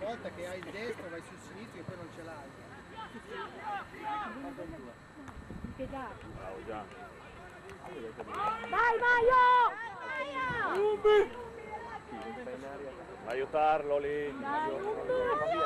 volta che hai il destro vai sul sinistro e poi non ce l'hai. Bravo Gian. Vai Maio! Oh! Oh! Aiutarlo lì. Dai,